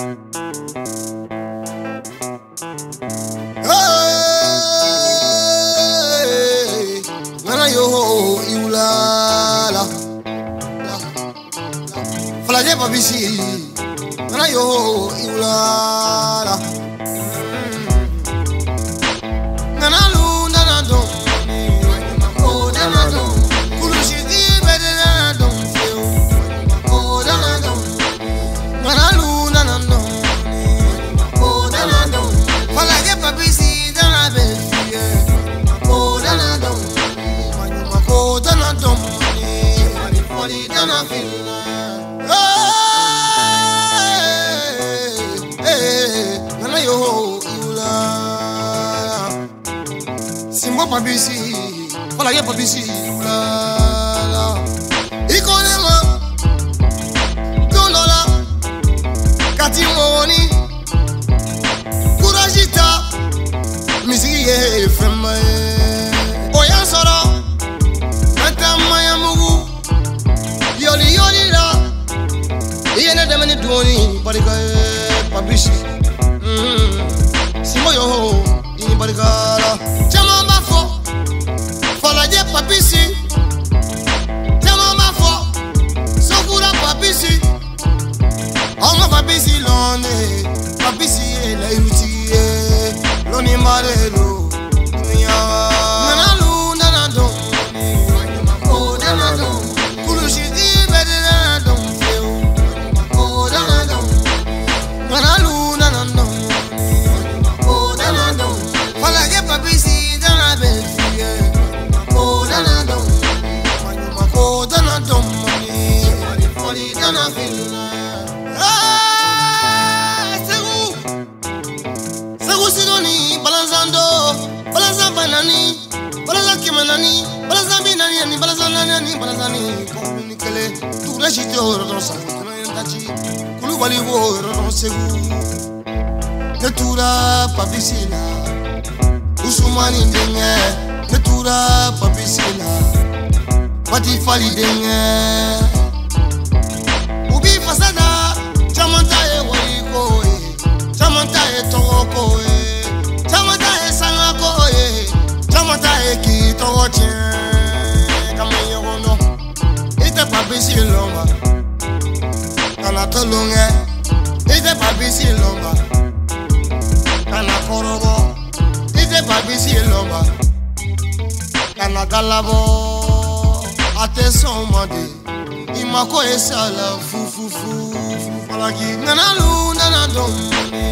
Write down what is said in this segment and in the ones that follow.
Hey, iulala, babisi, mana yo iulala. mabisi wala ye mabisi ulala ikonema dondola kati mowoni kuraji ta misigi ye fɛnma ye o y'a sɔrɔ an ta mayamugu yoliyoli la i ye ne dɛmɛ ni doni barika ye mabisi hmm, simoyo i ni barika. nani balasa mi nani ani balasa nani ani balasa ni kɔnkɔnni kɛlɛ tugula si tɛ o yɔrɔ dɔn sa kɔnɔ yɛrɛ ta ci kulubali b'o oh, yɔrɔ dɔn segu ne tugula papisi la usumani denkɛ ne tugula papisi la fati fali denkɛ u b'i fasa da. akọrọbọ ideba gbèsè lọba kanagalabọ atẹsán ọmọdé ìmọkọ ẹsẹ àlà fúfúfú fúfalagi nanalu nanadọmọdé.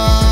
wrong